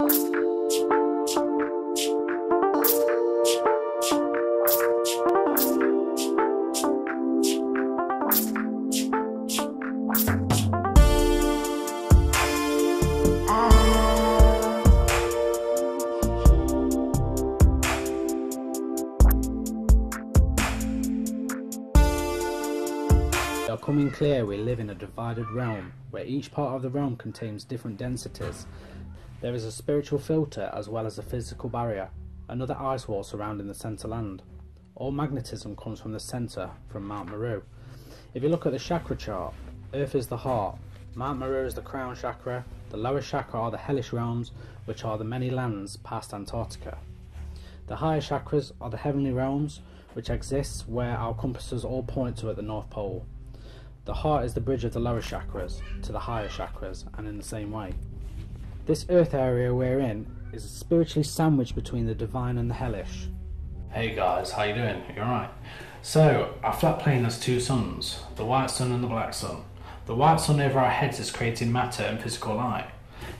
They are coming clear we live in a divided realm, where each part of the realm contains different densities. There is a spiritual filter as well as a physical barrier, another ice wall surrounding the centre land. All magnetism comes from the centre, from Mount Meru. If you look at the chakra chart, Earth is the heart, Mount Meru is the crown chakra, the lower chakra are the hellish realms, which are the many lands past Antarctica. The higher chakras are the heavenly realms, which exists where our compasses all point to at the North Pole. The heart is the bridge of the lower chakras to the higher chakras, and in the same way. This earth area we're in is spiritually sandwiched between the divine and the hellish. Hey guys, how you doing? You alright? So, our flat plane has two suns, the white sun and the black sun. The white sun over our heads is creating matter and physical light.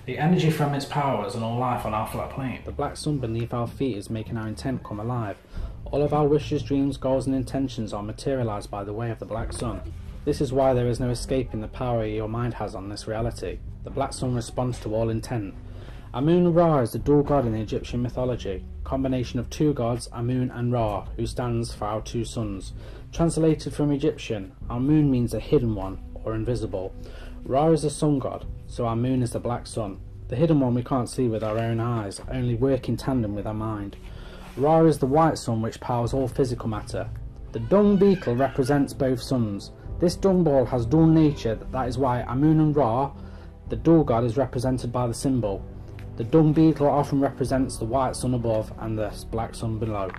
The energy from its powers and all life on our flat plane. The black sun beneath our feet is making our intent come alive. All of our wishes, dreams, goals, and intentions are materialized by the way of the black sun. This is why there is no escaping the power your mind has on this reality. The black sun responds to all intent. Amun Ra is the dual god in the Egyptian mythology, combination of two gods, Amun and Ra, who stands for our two suns. Translated from Egyptian, Amun means a hidden one, or invisible. Ra is the sun god, so Amun is the black sun. The hidden one we can't see with our own eyes, only work in tandem with our mind. Ra is the white sun which powers all physical matter. The dung beetle represents both suns. This dung ball has dual nature, that is why Amun and Ra, the dual god, is represented by the symbol. The dung beetle often represents the white sun above and the black sun below.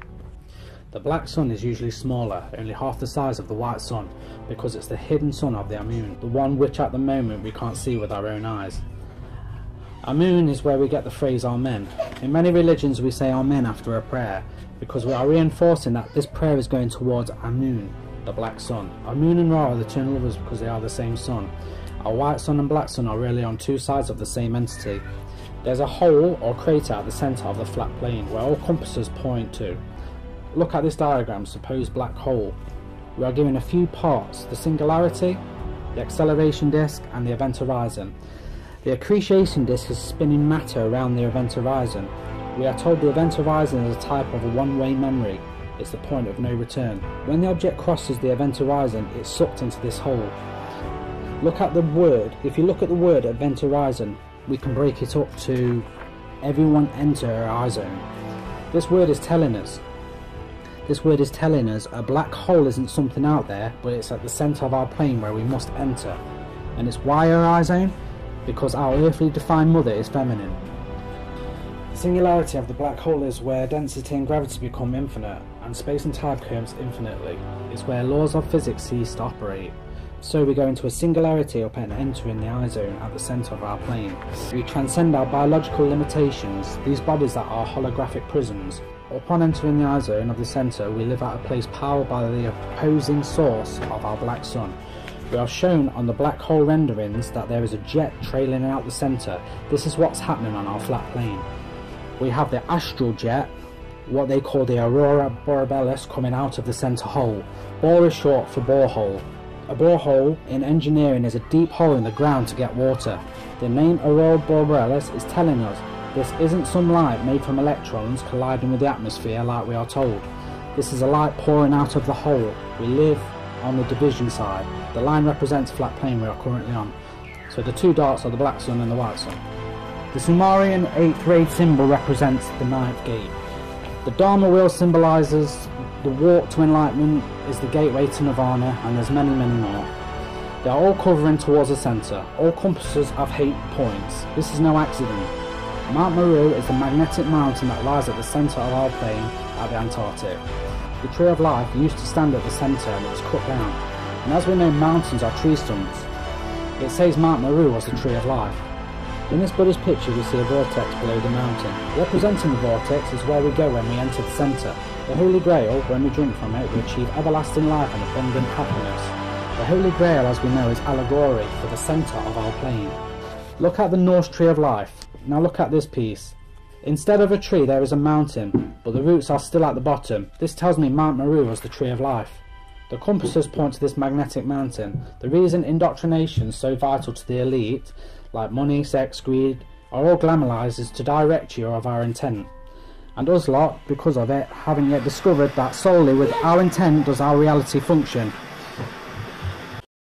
The black sun is usually smaller, only half the size of the white sun, because it's the hidden sun of the Amun, the one which at the moment we can't see with our own eyes. Amun is where we get the phrase Amen. In many religions we say Amen after a prayer, because we are reinforcing that this prayer is going towards Amun, the black sun. Amun and Ra are the twin lovers because they are the same sun. Our white sun and black sun are really on two sides of the same entity. There's a hole or crater at the centre of the flat plane where all compasses point to. Look at this diagram, suppose black hole. We are given a few parts, the singularity, the acceleration disk and the event horizon. The accretion disk is spinning matter around the event horizon. We are told the event horizon is a type of a one-way memory. It's the point of no return. When the object crosses the event horizon, it's sucked into this hole. Look at the word. If you look at the word event horizon, we can break it up to everyone enter our zone. This word is telling us. This word is telling us a black hole isn't something out there, but it's at the centre of our plane where we must enter. And it's why our eye zone? Because our earthly defined mother is feminine. The singularity of the black hole is where density and gravity become infinite, and space and time curves infinitely. It's where laws of physics cease to operate. So we go into a singularity upon entering the eye zone at the centre of our plane. We transcend our biological limitations, these bodies that are holographic prisms. Upon entering the eye zone of the centre, we live at a place powered by the opposing source of our black sun. We are shown on the black hole renderings that there is a jet trailing out the centre. This is what's happening on our flat plane. We have the astral jet, what they call the aurora borealis coming out of the centre hole. Bore is short for borehole. A borehole in engineering is a deep hole in the ground to get water. The name aurora borealis is telling us this isn't some light made from electrons colliding with the atmosphere like we are told. This is a light pouring out of the hole. We live on the division side. The line represents flat plane we are currently on. So the two darts are the black sun and the white sun. The Sumerian 8th grade symbol represents the ninth gate. The Dharma wheel symbolises the walk to enlightenment is the gateway to nirvana and there's many many more. They are all covering towards the centre. All compasses have eight points. This is no accident. Mount Meru is the magnetic mountain that lies at the centre of our plane at the Antarctic. The tree of life used to stand at the centre and it was cut down. And as we know mountains are tree stumps, it says Mount Meru was the tree of life. In this Buddhist picture we see a vortex below the mountain. Representing the vortex is where we go when we enter the centre. The Holy Grail, when we drink from it, we achieve everlasting life and abundant happiness. The Holy Grail, as we know, is allegory for the centre of our plane. Look at the Norse Tree of Life. Now look at this piece. Instead of a tree there is a mountain, but the roots are still at the bottom. This tells me Mount Meru was the tree of life. The compasses point to this magnetic mountain. The reason indoctrination is so vital to the elite, like money, sex, greed, are all glamorized to direct you of our intent. And us lot, because of it, haven't yet discovered that solely with our intent does our reality function.